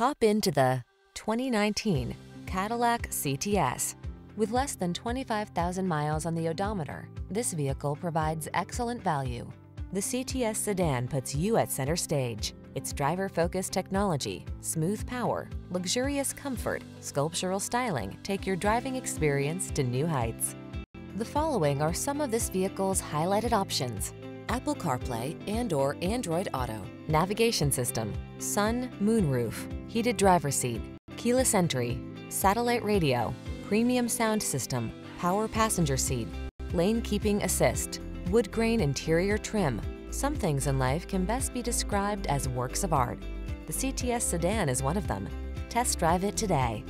Hop into the 2019 Cadillac CTS. With less than 25,000 miles on the odometer, this vehicle provides excellent value. The CTS sedan puts you at center stage. Its driver-focused technology, smooth power, luxurious comfort, sculptural styling take your driving experience to new heights. The following are some of this vehicle's highlighted options. Apple CarPlay and or Android Auto, navigation system, sun, moonroof, heated driver seat, keyless entry, satellite radio, premium sound system, power passenger seat, lane keeping assist, wood grain interior trim. Some things in life can best be described as works of art. The CTS sedan is one of them. Test drive it today.